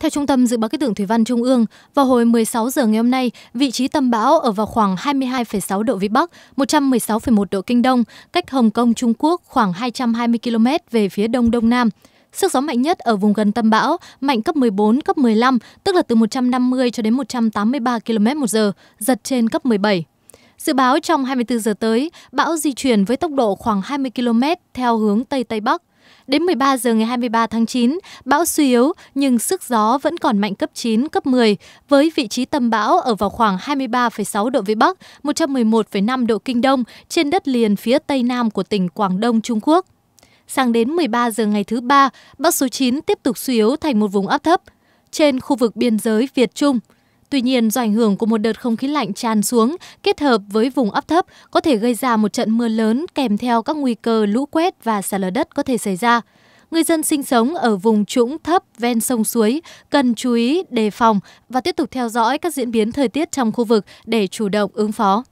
Theo Trung tâm Dự báo Khí tượng Thủy văn Trung ương, vào hồi 16 giờ ngày hôm nay, vị trí tâm bão ở vào khoảng 22,6 độ Vĩ Bắc, 116,1 độ Kinh Đông, cách Hồng Kông Trung Quốc khoảng 220 km về phía đông đông nam. Sức gió mạnh nhất ở vùng gần tâm bão mạnh cấp 14, cấp 15, tức là từ 150 cho đến 183 km một giờ, giật trên cấp 17. Dự báo trong 24 giờ tới, bão di chuyển với tốc độ khoảng 20 km theo hướng Tây Tây Bắc. Đến 13 giờ ngày 23 tháng 9, bão suy yếu nhưng sức gió vẫn còn mạnh cấp 9, cấp 10 với vị trí tâm bão ở vào khoảng 23,6 độ Vĩ Bắc, 111,5 độ Kinh Đông trên đất liền phía Tây Nam của tỉnh Quảng Đông, Trung Quốc. Sang đến 13 giờ ngày thứ ba, bão số 9 tiếp tục suy yếu thành một vùng áp thấp trên khu vực biên giới Việt Trung. Tuy nhiên, do ảnh hưởng của một đợt không khí lạnh tràn xuống kết hợp với vùng áp thấp có thể gây ra một trận mưa lớn kèm theo các nguy cơ lũ quét và sạt lở đất có thể xảy ra. Người dân sinh sống ở vùng trũng thấp ven sông suối cần chú ý đề phòng và tiếp tục theo dõi các diễn biến thời tiết trong khu vực để chủ động ứng phó.